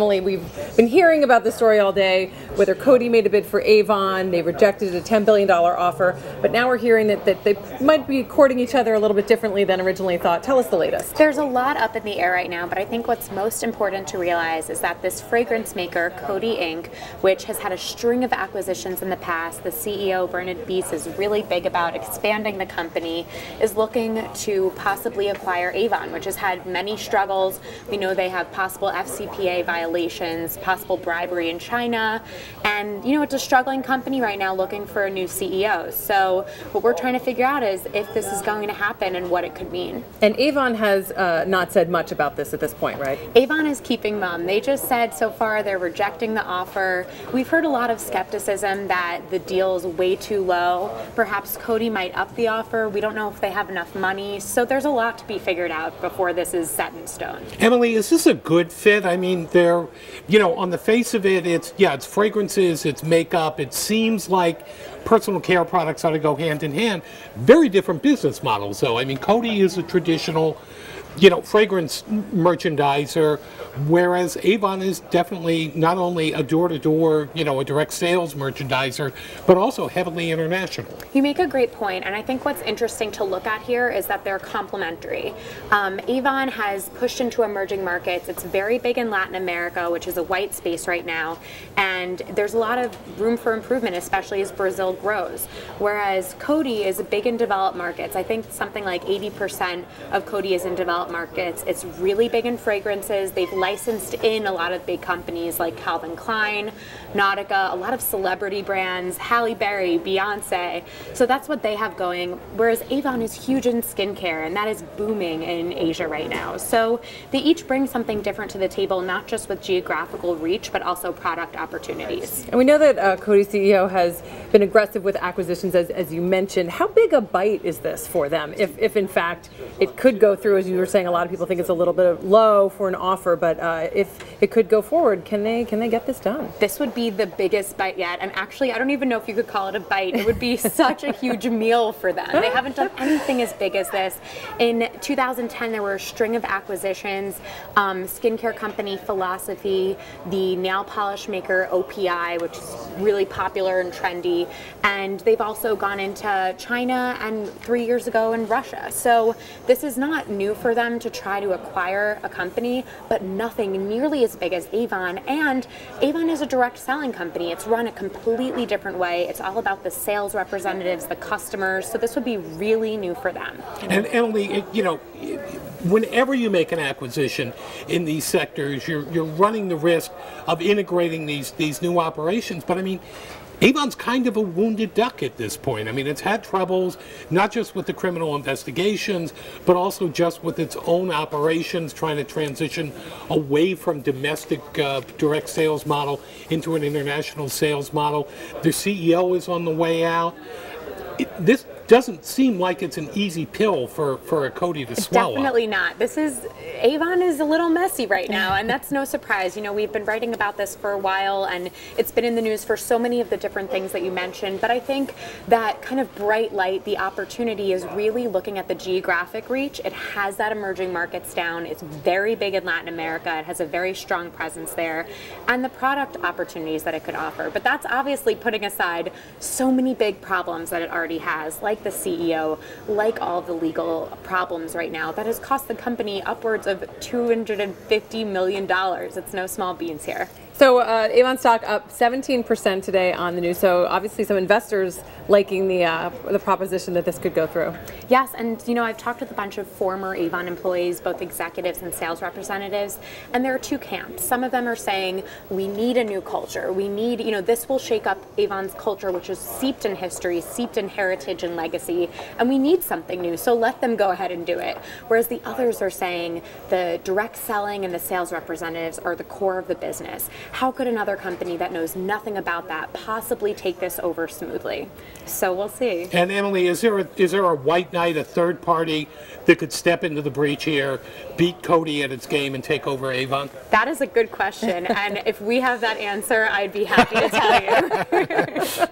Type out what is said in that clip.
Emily, we've been hearing about the story all day, whether Coty made a bid for Avon, they rejected a $10 billion offer, but now we're hearing that, that they might be courting each other a little bit differently than originally thought. Tell us the latest. There's a lot up in the air right now, but I think what's most important to realize is that this fragrance maker, Coty Inc., which has had a string of acquisitions in the past, the CEO, Bernard Beetz, is really big about expanding the company, is looking to possibly acquire Avon, which has had many struggles. We know they have possible FCPA violations violations, possible bribery in China. And, you know, it's a struggling company right now looking for a new CEO. So what we're trying to figure out is if this is going to happen and what it could mean. And Avon has uh, not said much about this at this point, right? Avon is keeping mum. They just said so far they're rejecting the offer. We've heard a lot of skepticism that the deal is way too low. Perhaps Coty might up the offer. We don't know if they have enough money. So there's a lot to be figured out before this is set in stone. Emily, is this a good fit? I mean, they're you know, on the face of it, it's, yeah, it's fragrances, it's makeup. It seems like personal care products ought to go hand in hand. Very different business models, though. I mean, Coty is a traditional you know, fragrance merchandiser, whereas Avon is definitely not only a door-to-door, you know, a direct sales merchandiser, but also heavily international. You make a great point, and I think what's interesting to look at here is that they're complementary. Um, Avon has pushed into emerging markets. It's very big in Latin America, which is a white space right now, and there's a lot of room for improvement, especially as Brazil grows. Whereas Coty is big in developed markets. I think something like 80% of Coty is in developed developed markets. It's really big in fragrances. They've licensed in a lot of big companies like Calvin Klein, Nautica, a lot of celebrity brands, Halle Berry, Beyonce. So that's what they have going. Whereas Avon is huge in skincare and that is booming in Asia right now. So they each bring something different to the table, not just with geographical reach, but also product opportunities. And we know that uh, Coty CEO has been aggressive with acquisitions, as, as you mentioned. How big a bite is this for them, if, if in fact it could go through, as you were saying a lot of people think it's a little bit low for an offer, but uh, if it could go forward, can they can they get this done? This would be the biggest bite yet, and actually, I don't even know if you could call it a bite. It would be such a huge meal for them. They haven't done anything as big as this. In 2010, there were a string of acquisitions: um, skincare company Philosophy, the nail polish maker OPI, which is really popular and trendy, and they've also gone into China and three years ago in Russia. So this is not new for them them to try to acquire a company, but nothing nearly as big as Avon. And Avon is a direct selling company. It's run a completely different way. It's all about the sales representatives, the customers. So this would be really new for them. And Emily, you know, whenever you make an acquisition in these sectors, you're, you're running the risk of integrating these, these new operations. But I mean, Avon's kind of a wounded duck at this point. I mean, it's had troubles, not just with the criminal investigations, but also just with its own operations, trying to transition away from domestic uh, direct sales model into an international sales model. The CEO is on the way out. It, this doesn't seem like it's an easy pill for, for a Coty to swallow. Definitely not. This is, Avon is a little messy right now, and that's no surprise. You know, we've been writing about this for a while, and it's been in the news for so many of the different things that you mentioned, but I think that kind of bright light, the opportunity is really looking at the geographic reach. It has that emerging markets down. It's very big in Latin America. It has a very strong presence there, and the product opportunities that it could offer. But that's obviously putting aside so many big problems that it already has, like like the CEO, like all the legal problems right now, that has cost the company upwards of $250 million. It's no small beans here. So uh, Avon stock up 17% today on the news. So obviously some investors liking the uh, the proposition that this could go through. Yes, and you know I've talked with a bunch of former Avon employees, both executives and sales representatives, and there are two camps. Some of them are saying we need a new culture. We need, you know, this will shake up Avon's culture, which is seeped in history, seeped in heritage and legacy, and we need something new. So let them go ahead and do it. Whereas the others are saying the direct selling and the sales representatives are the core of the business how could another company that knows nothing about that possibly take this over smoothly? So we'll see. And Emily, is there a, is there a white knight, a third party that could step into the breach here, beat Coty at its game, and take over Avon? That is a good question, and if we have that answer, I'd be happy to tell you.